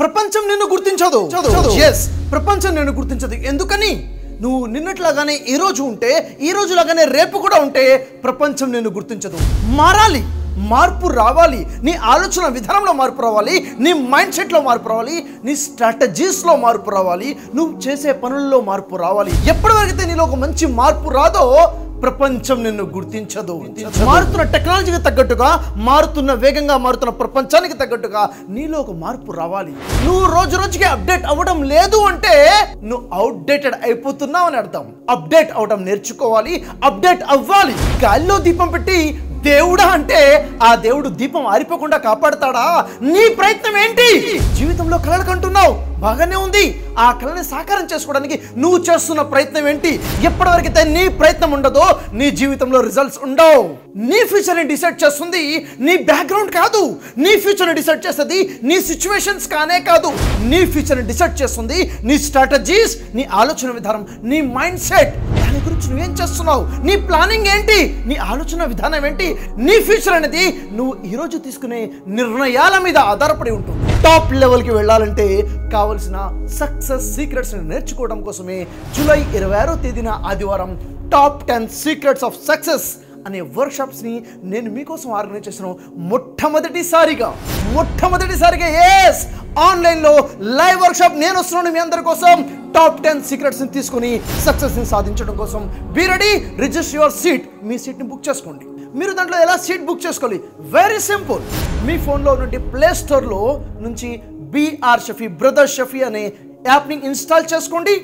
ప్రపంచం నిన్ను గుర్తించదు. ఎస్ ప్రపంచం నిన్ను గుర్తించదు. ఎందుకని? నువ్వు నిన్నట్లాగానే ఈ రోజు ఉంటే ఈ రోజులాగానే రేపు కూడా ఉంటే ప్రపంచం నిన్ను గుర్తించదు. మారాలి. మార్పు రావాలి. నీ ఆలోచన విధానంలో మార్పు రావాలి. నీ మైండ్ సెట్లో మార్పు రావాలి. నీ స్ట్రాటజీస్లో మార్పు రావాలి. నువ్వు చేసే పనుల్లో మార్పు రావాలి. ఎప్పటివరకైతే నీలో ఒక మంచి మార్పు రాదో ప్రపంచం నిన్ను గుర్తించదు. మారుతున్న టెక్నాలజీకి తగ్గట్టుగా మారుతున్న వేగంగా మారుతున్న ప్రపంచానికి తగ్గట్టుగా నీలో ఒక మార్పు రావాలి. నువ్వు రోజు రోజుకి అప్డేట్ అవ్వడం లేదు అంటే నువ్వు అవుట్డేటెడ్ అయిపోతున్నావు అని అర్థం. అప్డేట్ అవడం నేర్చుకోవాలి అప్డేట్ అవ్వాలి. గాలిలో దీపం పెట్టి దేవుడా అంటే ఆ దేవుడు దీపం ఆరిపోకుండా కాపాడతాడా? నీ ప్రయత్నం ఏంటి? జీవితంలో కలలు కంటున్నావు. బాగానే ఉంది. ఆ కళని సాకారం చేసుకోవడానికి నువ్వు చేస్తున్న ప్రయత్నం ఏంటి? ఎప్పటివరకైతే నీ ప్రయత్నం ఉండదో నీ జీవితంలో రిజల్ట్స్ ఉండవు. నీ ఫ్యూచర్ని డిసైడ్ చేస్తుంది నీ బ్యాక్గ్రౌండ్ కాదు. నీ ఫ్యూచర్ని డిసైడ్ చేస్తుంది నీ సిచ్యువేషన్స్ కానే కాదు. నీ ఫ్యూచర్ని డిసైడ్ చేస్తుంది నీ స్ట్రాటజీస్ నీ ఆలోచన విధానం నీ మైండ్ సెట్ దాని గురించి నువ్వేం చేస్తున్నావు? నీ ప్లానింగ్ ఏంటి? నీ ఆలోచన విధానం ఏంటి? నీ ఫ్యూచర్ అనేది నువ్వు ఈరోజు తీసుకునే నిర్ణయాల మీద ఆధారపడి ఉంటుంది. టాప్ లెవెల్కి వెళ్ళాలంటే కావలసిన సక్సెస్ సీక్రెట్స్ నేర్చుకోవడం కోసమే జూలై ఇరవై ఆరో తేదీన ఆదివారం top ten secrets of success అనే వర్క్షాప్స్ని నేను మీకోసం ఆర్గనైజ్ చేసిన మొట్టమొదటిసారిగా మొట్టమొదటిసారిగా ఎస్ ఆన్లైన్లో లైవ్ వర్క్షాప్ నేను వస్తున్నాను మీ అందరి కోసం. టాప్ టెన్ సీక్రెట్స్ని తీసుకుని సక్సెస్ని సాధించడం కోసం. Be ready register your seat మీ సీట్ని బుక్ చేసుకోండి. మీరు దాంట్లో ఎలా సీట్ బుక్ చేసుకోవాలి? వెరీ సింపుల్ మీ ఫోన్లో ఉన్నటువంటి ప్లే స్టోర్లో నుంచి బీఆర్ షఫీ బ్రదర్ షఫీ అనే యాప్ని ఇన్స్టాల్ చేసుకోండి.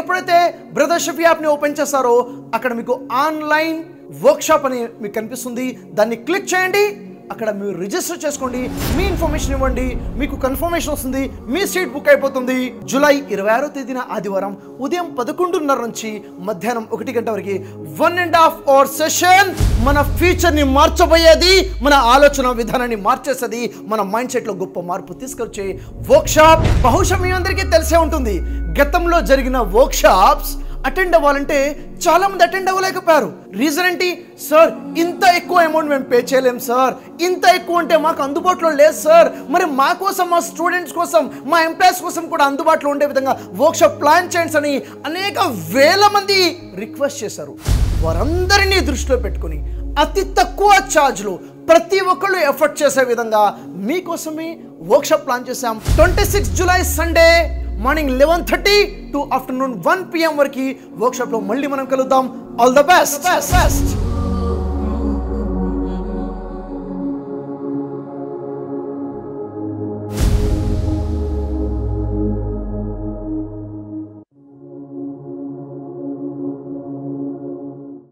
ఎప్పుడైతే బ్రదర్ షఫీ యాప్ని ఓపెన్ చేస్తారో అక్కడ మీకు ఆన్లైన్ వర్క్షాప్ అని మీకు కనిపిస్తుంది. దాన్ని క్లిక్ చేయండి. అక్కడ మీరు రిజిస్టర్ చేసుకోండి మీ ఇన్ఫర్మేషన్ ఇవ్వండి మీకు కన్ఫర్మేషన్ వస్తుంది మీ సీట్ బుక్ అయిపోతుంది. జూలై ఇరవై ఆరో తేదీన ఆదివారం ఉదయం పదకొండున్నర నుంచి మధ్యాహ్నం ఒకటి గంట వరకు one and half hour session మన ఫ్యూచర్ని మార్చబోయేది మన ఆలోచన విధానాన్ని మార్చేసేది మన మైండ్ సెట్లో గొప్ప మార్పు తీసుకొచ్చే వర్క్షాప్ బహుశా మీ అందరికీ తెలిసే ఉంటుంది. గతంలో జరిగిన వర్క్షాప్స్ అటెండ్ అవ్వాలంటే చాలా మంది అటెండ్ అవ్వలేకపోయారు. రీజన్ ఏంటి? సార్ ఇంత ఎక్కువ అమౌంట్ మేము పే చేయలేం సార్ ఇంత ఎక్కువ అంటే మాకు అందుబాటులో లేదు సార్ మరి మా కోసం మా స్టూడెంట్స్ కోసం మా ఎంప్లాయీస్ కోసం కూడా అందుబాటులో ఉండే విధంగా వర్క్షాప్ ప్లాన్ చేయండి అని అనేక వేల మంది రిక్వెస్ట్ చేశారు. వారందరినీ దృష్టిలో పెట్టుకుని అతి తక్కువ ఛార్జ్లో ప్రతి ఒక్కళ్ళు ఎఫర్ట్ చేసే విధంగా మీకోసమే వర్క్షాప్ ప్లాన్ చేశాం. Twenty six July Sunday morning eleven thirty to afternoon one PM వరకు వర్క్షాప్లో మళ్ళీ మనం కలుద్దాం ఆల్ ద బెస్ట్